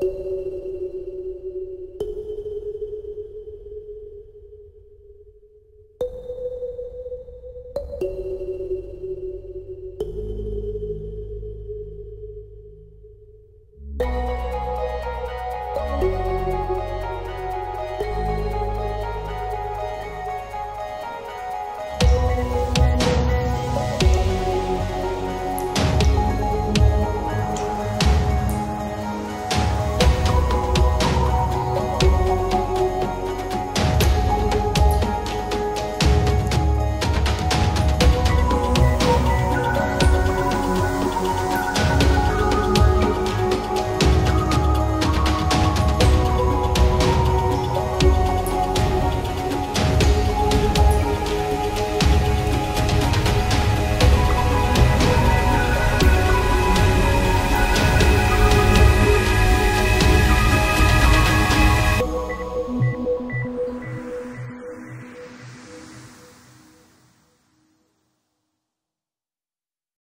you